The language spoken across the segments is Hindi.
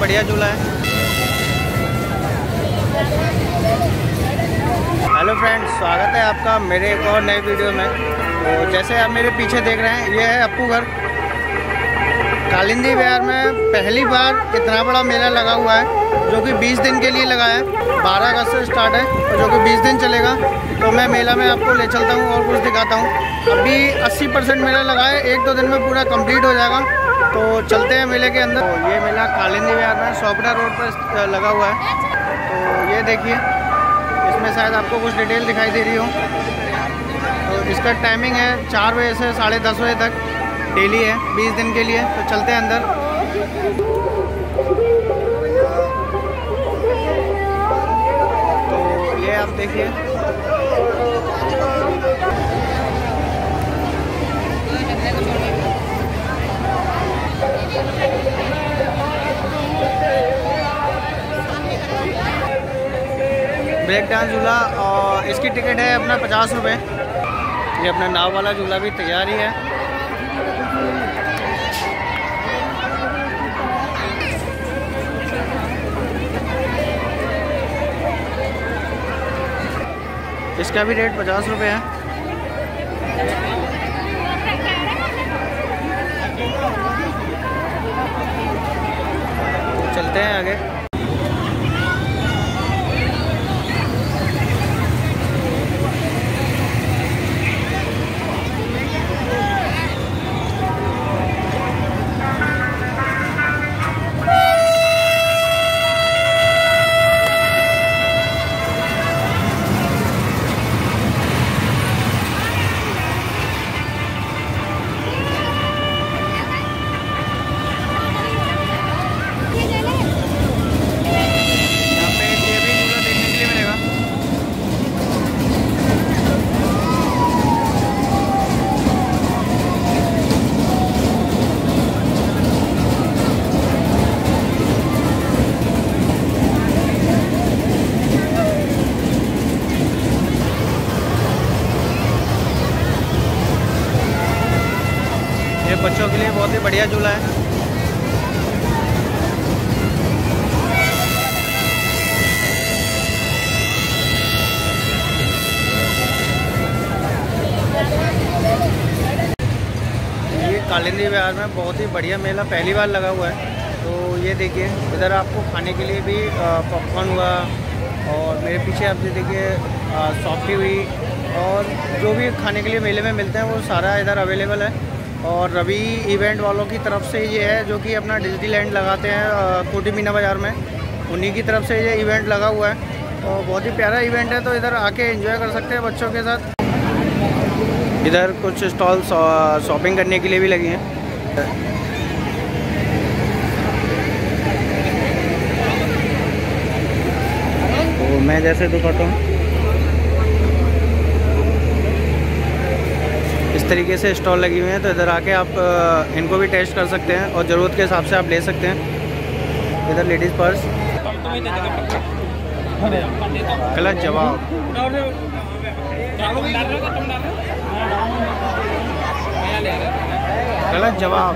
बढ़िया झूला है। हेलो फ्रेंड्स, स्वागत है आपका मेरे एक और नए वीडियो में। तो जैसे आप मेरे पीछे देख रहे हैं, ये है अप्पू घर कालिंदी बिहार में पहली बार इतना बड़ा मेला लगा हुआ है, जो कि 20 दिन के लिए लगा है। 12 अगस्त से स्टार्ट है, जो कि 20 दिन चलेगा। तो मैं मेला में आपको ले चलता हूँ और कुछ दिखाता हूँ। अभी 80 परसेंट मेला लगा है, एक दो दिन में पूरा कंप्लीट हो जाएगा। तो चलते हैं मेले के अंदर। तो ये मेला कालिंदी बिहार में सोपड़ा रोड पर लगा हुआ है। तो ये देखिए, इसमें शायद आपको कुछ डिटेल दिखाई दे रही हो। तो इसका टाइमिंग है चार बजे से साढ़े दस बजे तक। डेली है, बीस दिन के लिए। तो चलते हैं अंदर। तो ये आप देखिए। ब्रेक डांस झूला और इसकी टिकट है अपना पचास रुपये ये अपना नाव वाला झूला भी तैयार ही है। इसका भी रेट पचास रुपये है। चलते हैं आगे। के लिए बहुत ही बढ़िया झूला है। ये कालिंदी बिहार में बहुत ही बढ़िया मेला पहली बार लगा हुआ है। तो ये देखिए, इधर आपको खाने के लिए भी पॉपकॉर्न हुआ और मेरे पीछे आप ये देखिए सॉफ्टी हुई और जो भी खाने के लिए मेले में मिलते हैं, वो सारा इधर अवेलेबल है। और रवि इवेंट वालों की तरफ़ से ये है जो कि अपना डिजिटल लैंड लगाते हैं कोटी मीना बाज़ार में। उन्हीं की तरफ़ से ये इवेंट लगा हुआ है। और बहुत ही प्यारा इवेंट है तो इधर आके एंजॉय कर सकते हैं बच्चों के साथ। इधर कुछ स्टॉल शॉपिंग करने के लिए भी लगी हैं। तो मैं जैसे दिखाता हूँ। तरीके से स्टॉल लगी हुई हैं तो इधर आके आप इनको भी टेस्ट कर सकते हैं और ज़रूरत के हिसाब से आप ले सकते हैं। इधर लेडीज़ पर्स गलत जवाब। गलत जवाब।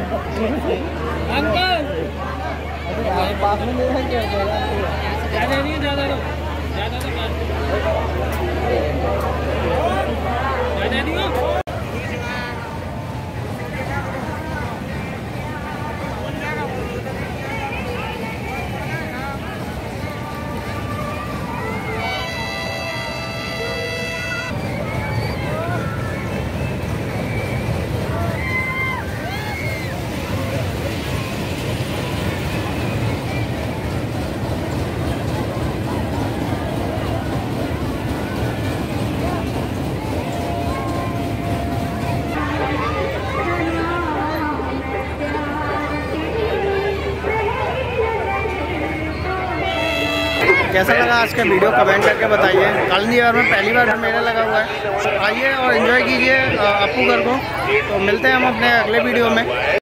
कैसा लगा आज का वीडियो? कमेंट करके बताइए। कालनी बार में पहली बार मेला लगा हुआ है। आइए और इन्जॉय कीजिए आपू घर को। तो मिलते हैं हम अपने अगले वीडियो में।